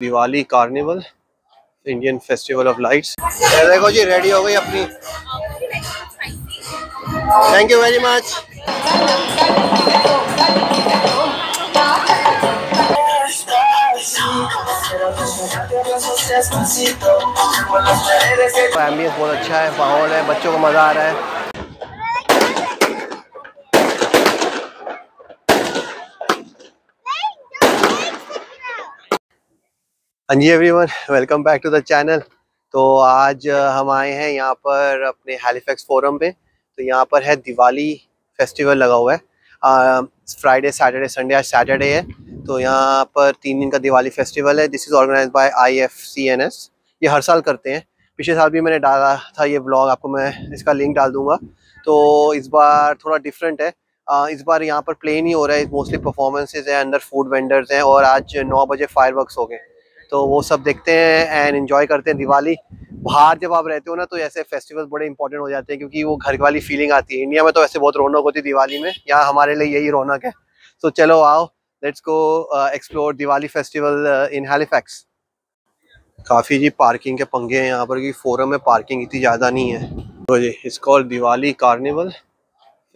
Diwali carnival Indian festival of lights देखो जी ready हो गई अपनी। Thank you very much ambience बहुत अच्छा है, माहौल है, बच्चों को मज़ा आ रहा है। हाँ जी everyone welcome back to the channel तो आज हम आए हैं यहाँ पर अपने हेलीफैक्स फोरम पे। तो यहाँ पर है दिवाली फेस्टिवल लगा हुआ है। फ्राइडे सैटरडे संडे आज सैटरडे है। तो यहाँ पर तीन दिन का दिवाली फेस्टिवल है। This is organise by I F C N S ये हर साल करते हैं। पिछले साल भी मैंने डाला था ये ब्लॉग आपको मैं इसका लिंक डाल दूँगा। तो इस बार थोड़ा डिफरेंट है। इस बार यहाँ पर प्लेन ही हो रहा है। मोस्टली परफॉर्मेंसेज हैं, अंदर फ़ूड वेंडर्स हैं और आज नौ बजे फायर हो गए। तो वो सब देखते हैं एंड इन्जॉय करते हैं दिवाली। बाहर जब आप रहते हो ना तो ऐसे फेस्टिवल बड़े इंपॉर्टेंट हो जाते हैं क्योंकि वो घर वाली फीलिंग आती है। इंडिया में तो ऐसे बहुत रौनक होती है दिवाली में यहाँ हमारे लिए यही रौनक है। तो चलो आओ let's go explore Diwali festival in Halifax काफ़ी जी पार्किंग के पंगे हैं यहाँ पर, क्योंकि फोरम में पार्किंग इतनी ज़्यादा नहीं है। तो जी इसको Diwali carnival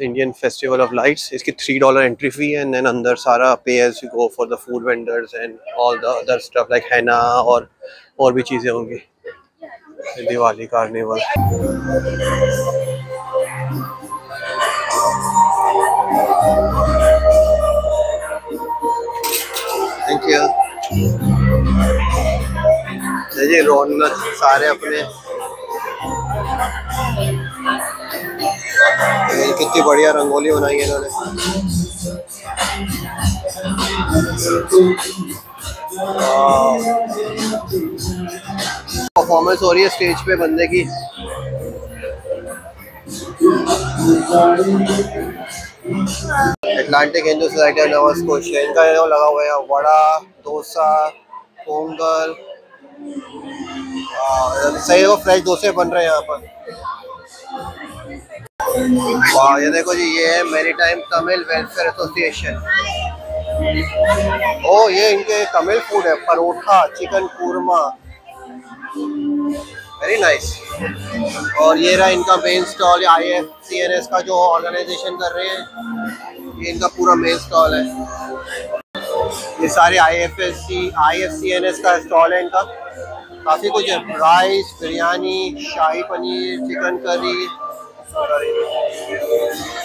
Indian festival of lights इसकी थ्री डॉलर एंट्री फ़ी है एंड अंदर सारा pay as you go for the food vendors and all the other stuff like हैना और और भी चीज़ें होंगी। दिवाली कार्निवल थैंक यू रौनक सारे अपने कितनी बढ़िया रंगोली बनाई है इन्होंने। परफॉर्मेंस हो रही है स्टेज पे बंदे की। Atlantic Hindu society of Nova Scotia इनका लगा हुआ है वड़ा, डोसा, पोंगल। सही वो फ्रेश डोसे बन रहे हैं यहाँ पर। वाह, ये देखो जी, ये है मेरी टाइम तमिल वेलफेयर एसोसिएशन ओ, ये इनके तमिल फ़ूड है, parotta chicken kurma very nice और ये रहा इनका main stall I F C N S का जो ऑर्गेनाइजेशन कर रहे हैं, ये इनका पूरा मेन स्टॉल है। ये सारे I F S C I F C N S का स्टॉल है इनका। काफ़ी कुछ है rice biryani shahi paneer chicken curry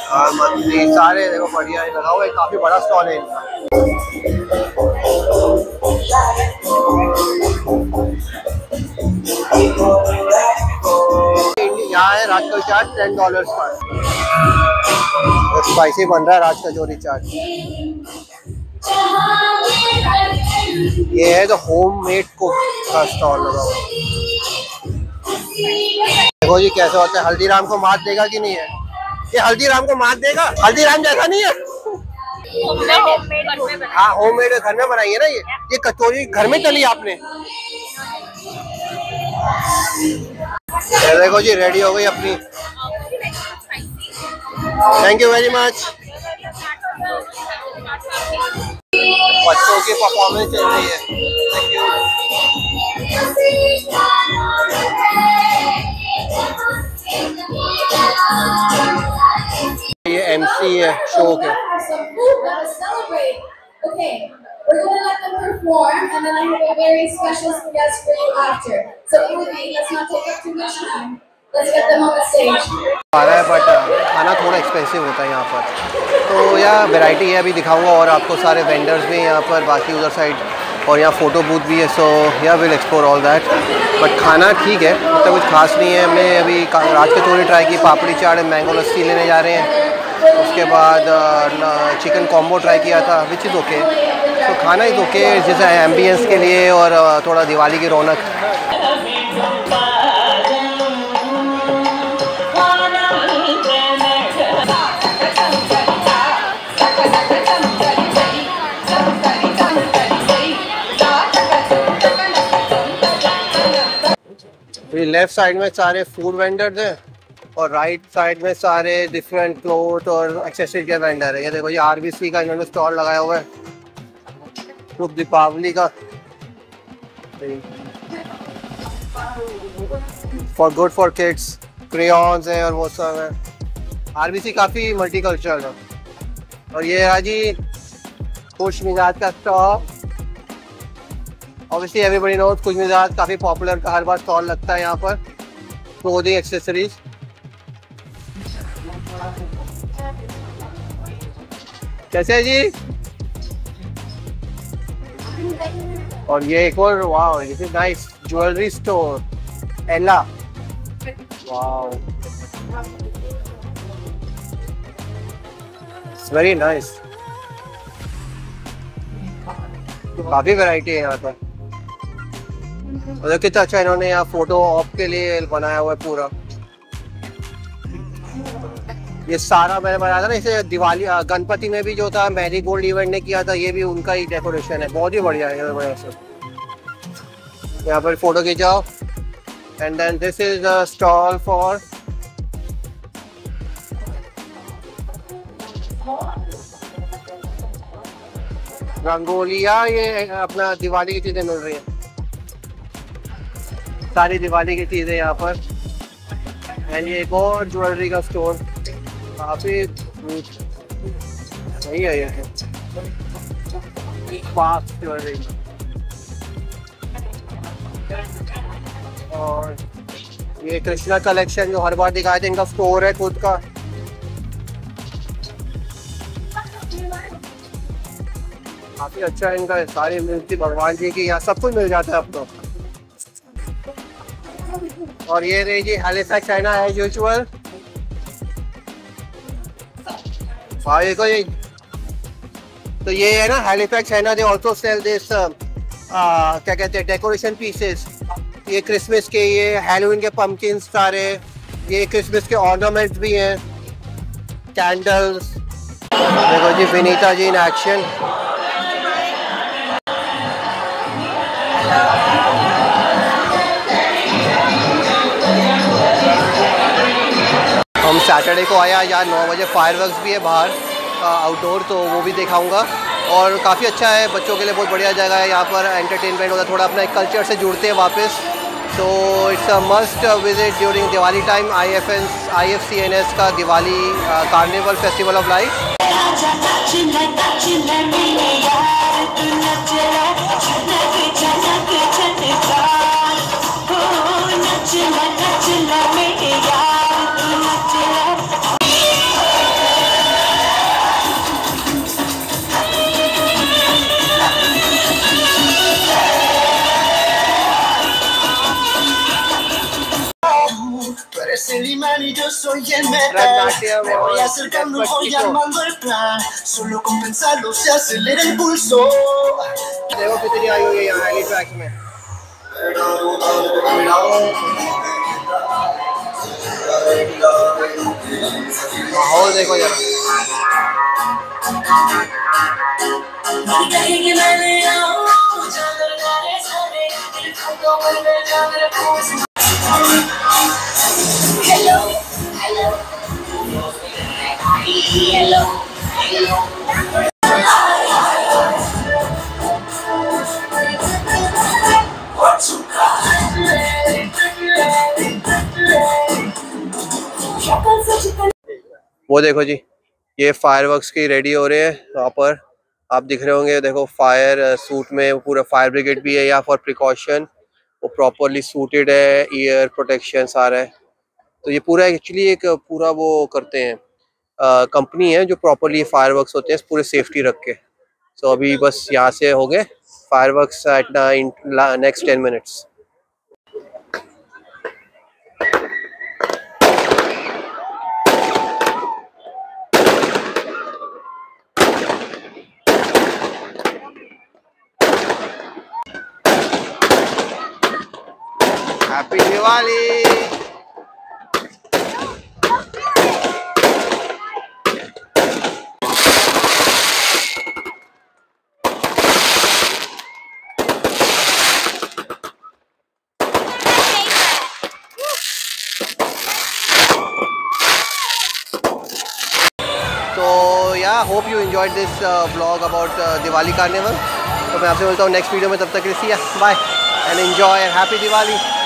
और मछली सारे, देखो, बढ़िया लगा हुआ है काफ़ी बड़ा स्टॉल है इनका। यहाँ है राजकल चाट टेन डॉलर पर। स्पाइसी बन रहा है राज कचोरी चाट। ये है तो होम मेड कुक का स्टॉल लगा देखो जी, कैसे होता है, हल्दीराम को मात देगा कि नहीं है? ये हल्दीराम को मात देगा। हल्दीराम जैसा नहीं है। हाँ होम मेड घर में बनाई है ना ये। ये कचौरी घर में चली आपने। देखो जी रेडी हो गई अपनी। थैंक यू वेरी मच बच्चों की परफॉर्मेंस चल रही है। ये एमसी है शो के Okay, we're gonna let them perform, and then I have a very special guest for you after. So be. Let's not take up too much time. Let's get them on the stage. आ रहा है but खाना थोड़ा expensive होता है यहाँ पर तो यह वैरायटी है अभी दिखाऊँगा और आपको सारे वेंडर्स भी यहाँ पर बाकी उधर साइड और यहाँ फ़ोटो बूथ भी है so yeah will explore all that but खाना ठीक है मतलब कुछ खास नहीं है हमने अभी रात के कचौरी ट्राई की पापड़ी चाट मैंगो लस्सी लेने जा रहे हैं उसके बाद चिकन कॉम्बो ट्राई किया था विच इज़ ओके तो खाना इज़ ओके जैसे एम्बियंस के लिए और थोड़ा दिवाली की रौनक। लेफ़्ट साइड में सारे फ़ूड वेंडर्स हैं। और राइट साइड में सारे डिफरेंट क्लोथ और एक्सेसरी के वेंडर है। ये देखो, ये आरबीसी का इन्होंने स्टॉल लगाया हुआ है। शुभ दीपावली का। For good for kids crayons है और वो सब है। आरबीसी काफ़ी मल्टी कल्चरल है। और ये है जी, खुश मिजाज का स्टॉल ऑब्वियसली एवरीबडी नोज़ खुश मिजाज काफ़ी पॉपुलर का हर बार स्टॉल लगता है यहाँ पर। क्लोदिंग एक्सेसरीज कैसे है जी? और ये एक और wow this is nice jewellery store एला वाओ इट्स वेरी नाइस काफ़ी वैरायटी है यहाँ पर। मतलब कितना अच्छा इन्होंने यहाँ फ़ोटो ऑफ़ के लिए बनाया हुआ है पूरा। ये सारा मैंने बनाया था ना, इसे दिवाली गणपति में भी जो था मैरी गोल्ड इवेंट ने किया था, ये भी उनका ही डेकोरेशन है। बहुत ही बढ़िया है यहाँ पर photo खिंचाओ। And then this is stall for रंगोलिया। ये अपना दिवाली की चीज़ें मिल रही है। सारी दिवाली की चीज़ें यहाँ पर। एंड ये एक और ज्वेलरी का स्टोर है ये और ये कृष्णा कलेक्शन जो हर बार दिखाए थे इनका स्टोर है खुद का। काफ़ी अच्छा है इनका सारी मूर्ति भगवान जी की, यहाँ सब कुछ मिल जाता है आपको। और ये रही जी हेलीफैक्स चाइना एज यूजुअल हाँ देखो ये तो ये है ना हेलीफैक्स ना दे ऑल्सो सेल दिस क्या कहते हैं डेकोरेशन पीसेस ये क्रिसमस के, ये हेलोविन के पम्पकिन सारे, ये क्रिसमस के ऑर्नामेंट्स भी हैं कैंडल्स देखो जी Vinita ji in action Saturday को आया यार नौ बजे फायर भी है बाहर आउटडोर तो वो भी दिखाऊँगा और काफ़ी अच्छा है बच्चों के लिए बहुत बढ़िया जगह है यहाँ पर एंटरटेनमेंट होता है थोड़ा अपना कल्चर से जुड़ते हैं वापस तो it's a must visit during Diwali time I F N I F C N S का Diwali carnival festival of life el imán y yo soy el metal. Me voy acercando, voy armando el plan. Solo con pensarlo se acelera el pulso. Que देखो जी, ये fireworks की ready हो रहे हैं वहाँ पर। आप दिख रहे होंगे, देखो फायर सूट में पूरा फायर ब्रिगेड भी है या फॉर प्रिकॉशन वो प्रॉपरली सूटेड है ईयर प्रोटेक्शन सारा है। तो ये पूरा एक्चुअली एक पूरा वो करते हैं कंपनी है जो प्रॉपरली फायरवर्क्स होते हैं, पूरे सेफ्टी रख के। सो अभी बस यहाँ से हो गए fireworks at next ten minutes happy Diwali तो yeah hope you enjoyed this blog about Diwali carnival तो मैं आपसे बोलता हूँ नेक्स्ट वीडियो में, तब तक के लिए bye and enjoy, and happy Diwali.